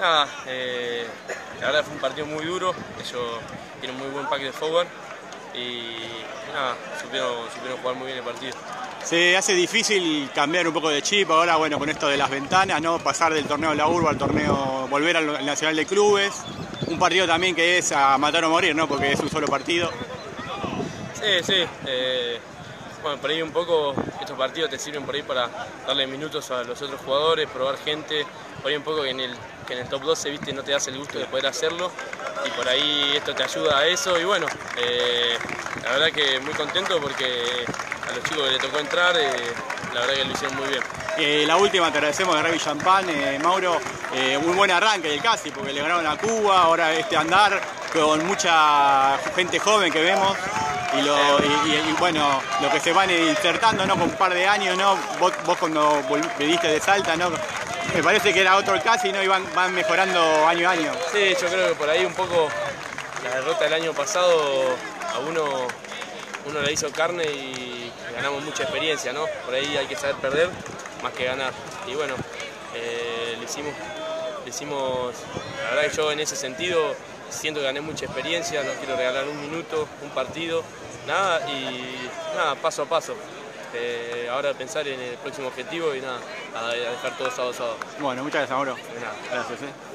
Nada, eh, la verdad fue un partido muy duro, ellos tienen muy buen pack de forward y nada, supieron, supieron jugar muy bien el partido. Se hace difícil cambiar un poco de chip ahora, bueno, con esto de las ventanas, ¿no? Pasar del torneo de la urba al torneo, volver al Nacional de Clubes. Un partido también que es a matar o morir, ¿no? Porque es un solo partido. Sí, sí. eh, bueno, por ahí un poco estos partidos te sirven por ahí para darle minutos a los otros jugadores, probar gente. Por ahí un poco que en el, que en el top 12 viste, no te das el gusto de poder hacerlo y por ahí esto te ayuda a eso. Y bueno, eh, la verdad que muy contento porque a los chicos que le tocó entrar, eh, la verdad que lo hicieron muy bien. Eh, la última te agradecemos de Ravi Champán, eh, Mauro, muy buen arranque del casi, porque le ganaron a Cuba, ahora este andar con mucha gente joven que vemos y, bueno, lo que se van insertando ¿no? con un par de años, ¿no? vos, cuando viniste de Salta, ¿no? me parece que era otro casi ¿no? y van, van mejorando año a año. Sí, yo creo que por ahí un poco la derrota del año pasado a uno, uno le hizo carne y ganamos mucha experiencia, ¿no? Por ahí hay que saber perder más que ganar. Y bueno, eh, le hicimos, le hicimos, la verdad que yo en ese sentido siento que gané mucha experiencia, no quiero regalar un minuto, un partido, nada, y nada, paso a paso. Eh, ahora pensar en el próximo objetivo y nada, a dejar todo sábado a sábado. Bueno, muchas gracias Mauro. Gracias. ¿eh?